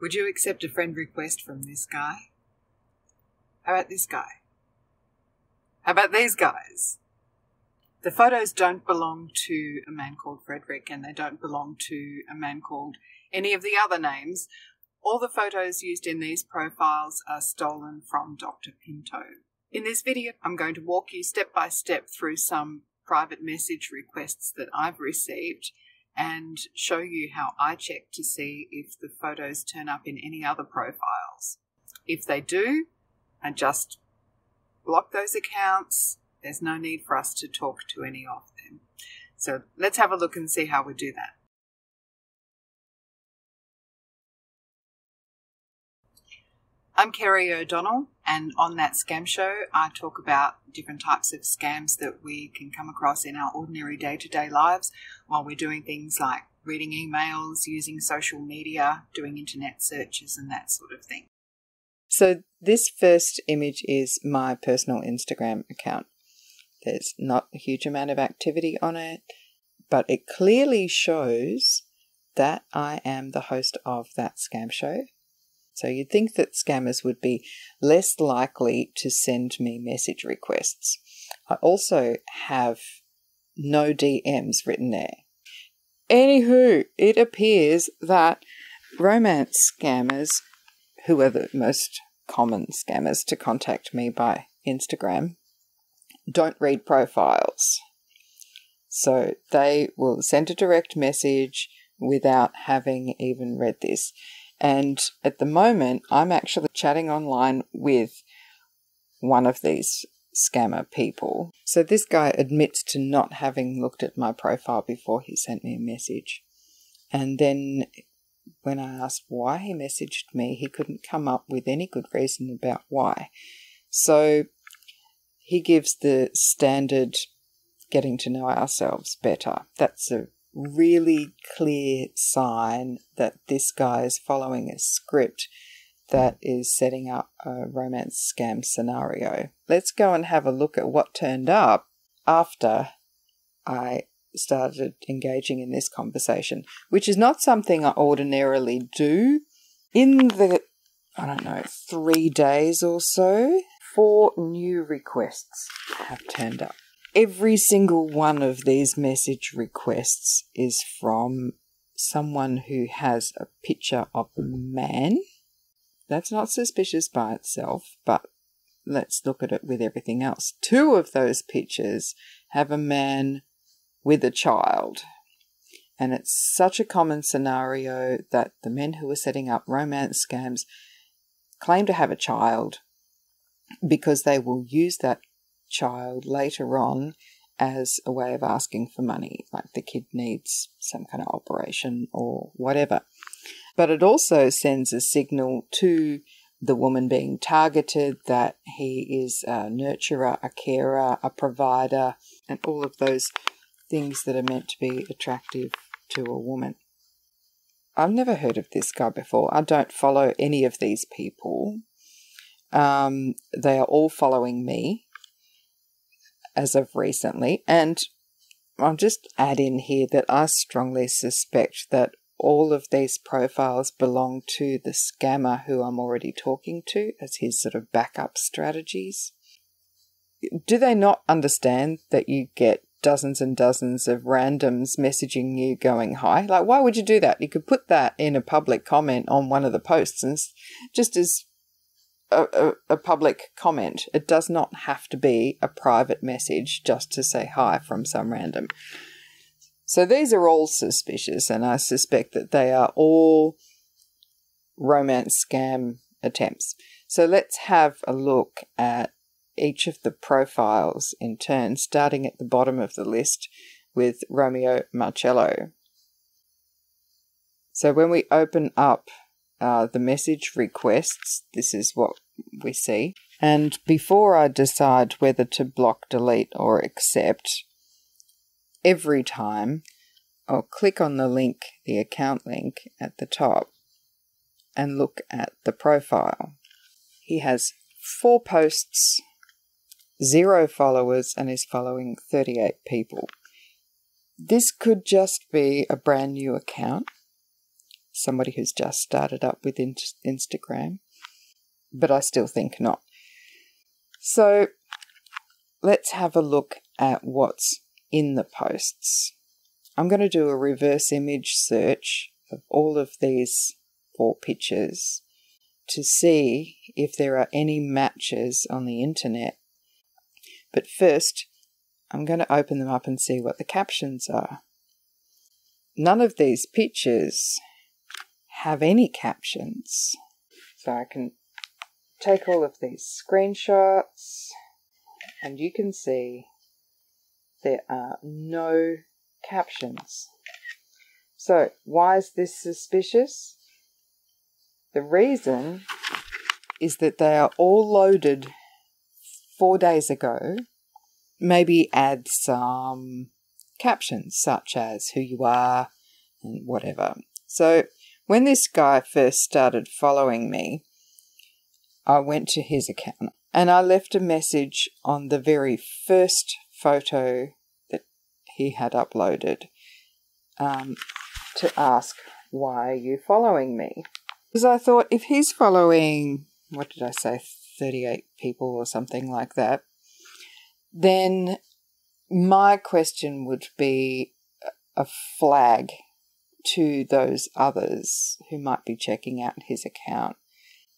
Would you accept a friend request from this guy? How about this guy? How about these guys? The photos don't belong to a man called Frederick and they don't belong to a man called any of the other names. All the photos used in these profiles are stolen from Dr. Pinto. In this video, I'm going to walk you step by step through some private message requests that I've received and show you how I check to see if the photos turn up in any other profiles. If they do, I just block those accounts. There's no need for us to talk to any of them. So let's have a look and see how we do that. I'm Kerri O'Donnell, and on that scam show, I talk about different types of scams that we can come across in our ordinary day to day lives while we're doing things like reading emails, using social media, doing internet searches, and that sort of thing. So, this first image is my personal Instagram account. There's not a huge amount of activity on it, but it clearly shows that I am the host of that scam show so you'd think that scammers would be less likely to send me message requests. I also have no DMs written there. Anywho, it appears that romance scammers, who are the most common scammers to contact me by Instagram, don't read profiles. So they will send a direct message without having even read this. And at the moment, I'm actually chatting online with one of these scammer people. So this guy admits to not having looked at my profile before he sent me a message. And then when I asked why he messaged me, he couldn't come up with any good reason about why. So he gives the standard getting to know ourselves better. That's a really clear sign that this guy is following a script that is setting up a romance scam scenario. Let's go and have a look at what turned up after I started engaging in this conversation, which is not something I ordinarily do. In the, I don't know, three days or so, four new requests have turned up every single one of these message requests is from someone who has a picture of a man. That's not suspicious by itself, but let's look at it with everything else. Two of those pictures have a man with a child. And it's such a common scenario that the men who are setting up romance scams claim to have a child because they will use that child later on as a way of asking for money, like the kid needs some kind of operation or whatever. But it also sends a signal to the woman being targeted that he is a nurturer, a carer, a provider, and all of those things that are meant to be attractive to a woman. I've never heard of this guy before. I don't follow any of these people. Um, they are all following me as of recently. And I'll just add in here that I strongly suspect that all of these profiles belong to the scammer who I'm already talking to as his sort of backup strategies. Do they not understand that you get dozens and dozens of randoms messaging you going hi? Like, why would you do that? You could put that in a public comment on one of the posts and just as a, a, a, public comment. It does not have to be a private message just to say hi from some random. So these are all suspicious, and I suspect that they are all romance scam attempts. So let's have a look at each of the profiles in turn, starting at the bottom of the list with Romio Marcello. So when we open up uh, the message requests, this is what we see. And before I decide whether to block, delete, or accept, every time I'll click on the link, the account link at the top, and look at the profile. He has four posts, zero followers, and is following 38 people. This could just be a brand new account somebody who's just started up with Instagram, but I still think not. So let's have a look at what's in the posts. I'm going to do a reverse image search of all of these four pictures to see if there are any matches on the internet. But first, I'm going to open them up and see what the captions are. None of these pictures have any captions. So I can take all of these screenshots and you can see there are no captions. So, why is this suspicious? The reason is that they are all loaded four days ago. Maybe add some captions such as who you are and whatever. So, when this guy first started following me, I went to his account and I left a message on the very first photo that he had uploaded um, to ask, Why are you following me? Because I thought if he's following, what did I say, 38 people or something like that, then my question would be a flag to those others who might be checking out his account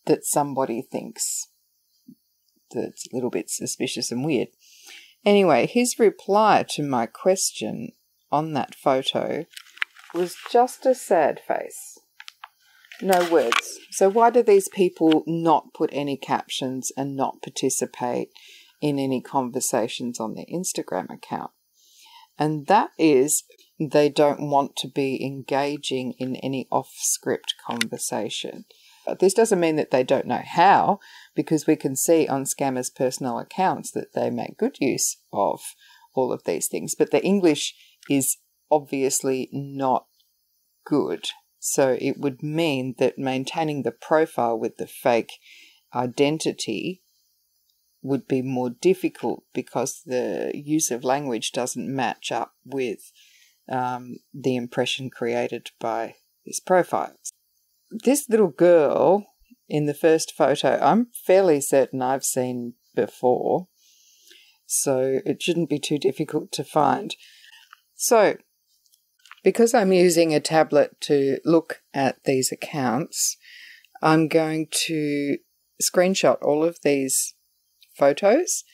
that somebody thinks that's a little bit suspicious and weird. Anyway, his reply to my question on that photo was just a sad face. No words. So, why do these people not put any captions and not participate in any conversations on their Instagram account? And that is they don't want to be engaging in any off script conversation. But this doesn't mean that they don't know how, because we can see on scammers' personal accounts that they make good use of all of these things. But the English is obviously not good. So it would mean that maintaining the profile with the fake identity would be more difficult because the use of language doesn't match up with um, the impression created by this profiles. This little girl in the first photo, I'm fairly certain I've seen before, so it shouldn't be too difficult to find. So, because I'm using a tablet to look at these accounts, I'm going to screenshot all of these photos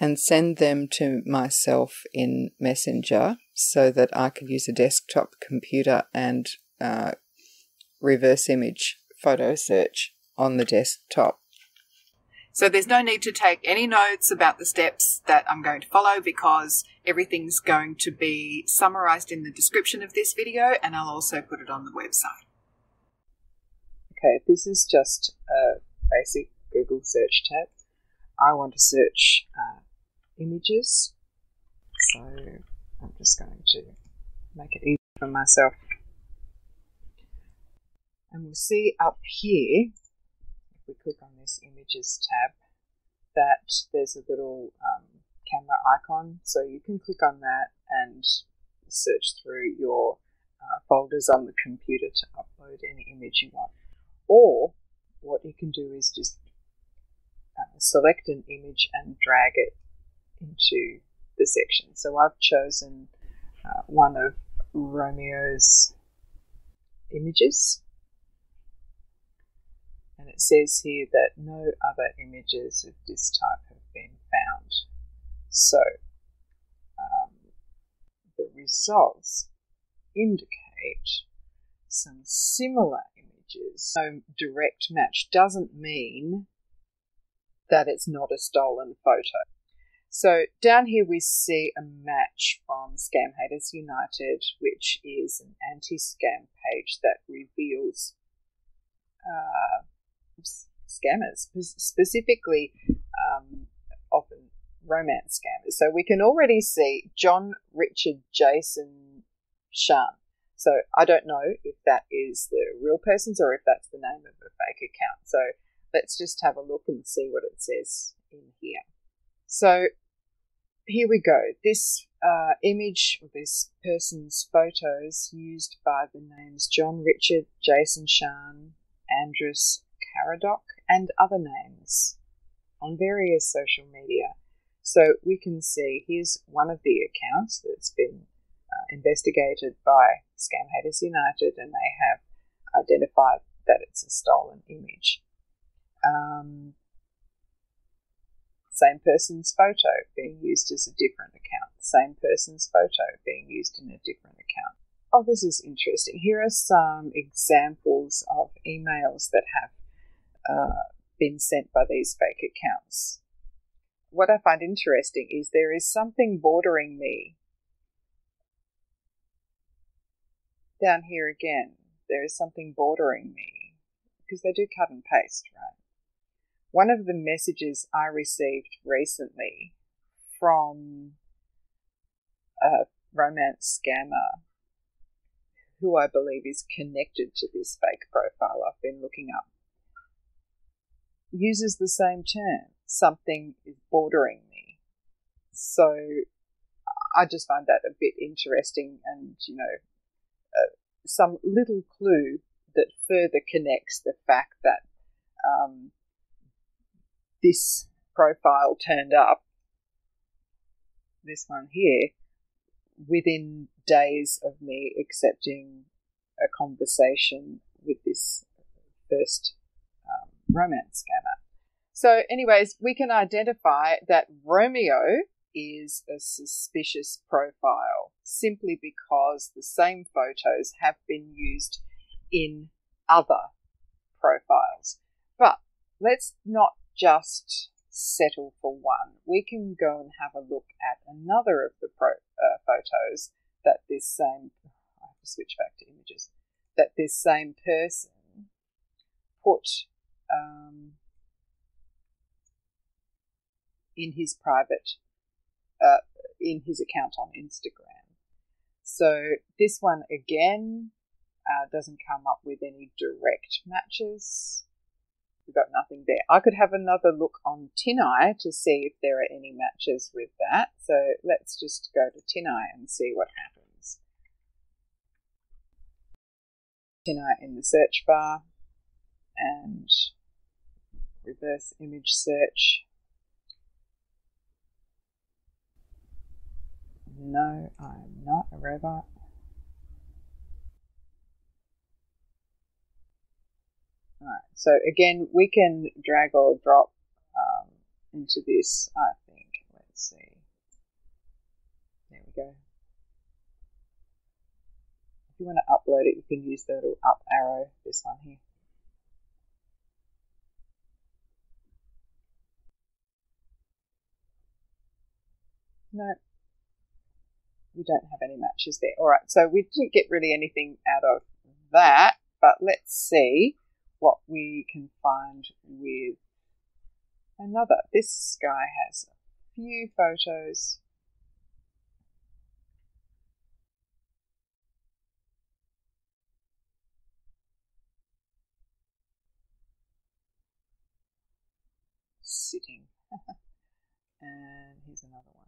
and send them to myself in Messenger so that I can use a desktop computer and uh, reverse image photo search on the desktop. So there's no need to take any notes about the steps that I'm going to follow because everything's going to be summarized in the description of this video and I'll also put it on the website. Okay, this is just a basic Google search tab. I want to search uh, images, so I'm just going to make it easy for myself. And we'll see up here if we click on this images tab that there's a little um, camera icon. So you can click on that and search through your uh, folders on the computer to upload any image you want. Or what you can do is just uh, select an image and drag it into the section. So I've chosen uh, one of Romio's images and it says here that no other images of this type have been found. So um, the results indicate some similar images. So direct match doesn't mean that it's not a stolen photo. So down here we see a match from Scam Haters United, which is an anti-scam page that reveals uh, scammers, specifically um, often romance scammers. So we can already see John, Richard, Jason, Sean. So I don't know if that is the real person's or if that's the name of a fake account. So let's just have a look and see what it says in here. So here we go. This uh, image this person's photos used by the names John Richard, Jason Shan, Andrus Caradoc, and other names on various social media. So we can see here's one of the accounts that's been uh, investigated by Scam Haters United, and they have identified that it's a stolen image. Um, same person's photo being used as a different account, same person's photo being used in a different account. Oh, this is interesting. Here are some examples of emails that have uh, been sent by these fake accounts. What I find interesting is there is something bordering me. Down here again, there is something bordering me because they do cut and paste, right? One of the messages I received recently from a romance scammer who I believe is connected to this fake profile I've been looking up uses the same term. Something is bordering me. So I just find that a bit interesting and, you know, uh, some little clue that further connects the fact that um, this profile turned up, this one here, within days of me accepting a conversation with this first um, romance scammer. So, anyways, we can identify that Romio is a suspicious profile simply because the same photos have been used in other profiles. But let's not just settle for one. We can go and have a look at another of the pro, uh, photos that this same, I have to switch back to images, that this same person put um, in his private, uh, in his account on Instagram. So this one again uh, doesn't come up with any direct matches. We've got nothing there. I could have another look on Tineye to see if there are any matches with that. So let's just go to Tineye and see what happens. Tineye in the search bar and reverse image search. No, I'm not a robot. Alright, so again, we can drag or drop um, into this, I think. Let's see. There we go. If you want to upload it, you can use the little up arrow, this one here. No, we don't have any matches there. All right, so we didn't get really anything out of that, but let's see what we can find with another. This guy has a few photos. Sitting. and here's another one.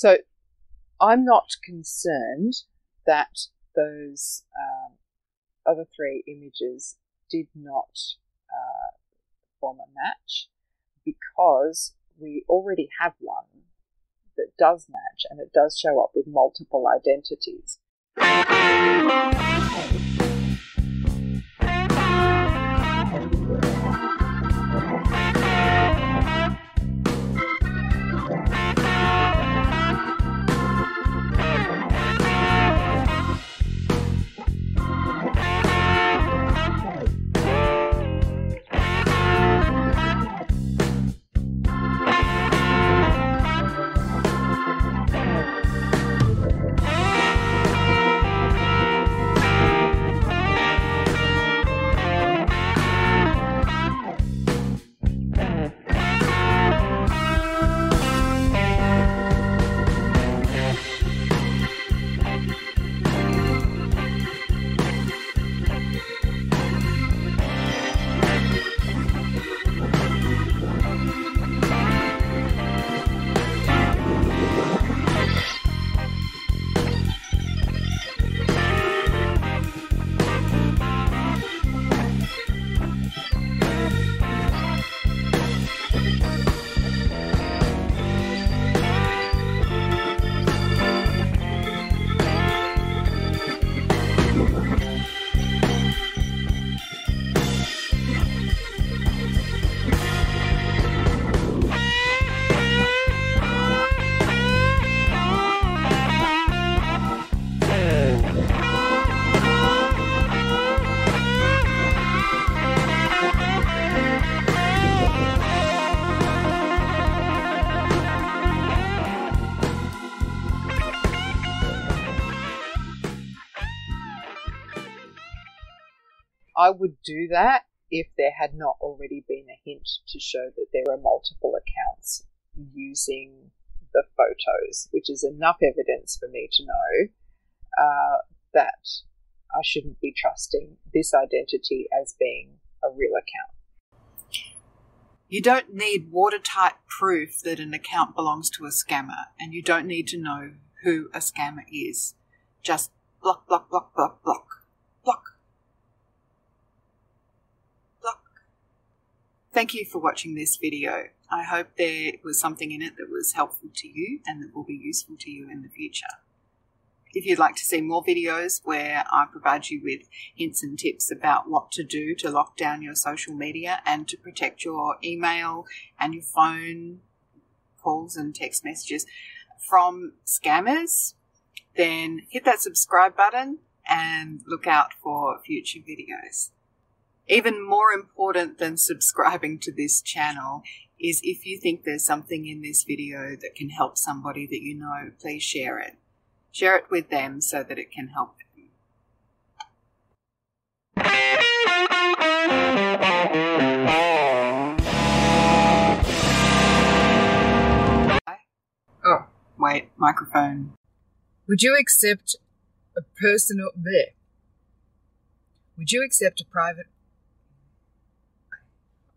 So I'm not concerned that those um, other three images did not uh, form a match because we already have one that does match and it does show up with multiple identities. I would do that if there had not already been a hint to show that there are multiple accounts using the photos, which is enough evidence for me to know uh, that I shouldn't be trusting this identity as being a real account. You don't need watertight proof that an account belongs to a scammer, and you don't need to know who a scammer is. Just block, block, block, block, block, block. Thank you for watching this video. I hope there was something in it that was helpful to you and that will be useful to you in the future. If you'd like to see more videos where I provide you with hints and tips about what to do to lock down your social media and to protect your email and your phone calls and text messages from scammers, then hit that subscribe button and look out for future videos. Even more important than subscribing to this channel is if you think there's something in this video that can help somebody that you know, please share it. Share it with them so that it can help them. Oh, wait, microphone. Would you accept a personal there? Would you accept a private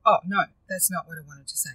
Oh, no, that's not what I wanted to say.